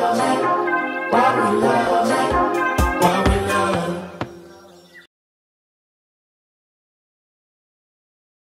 love me? Why would you love me? Why would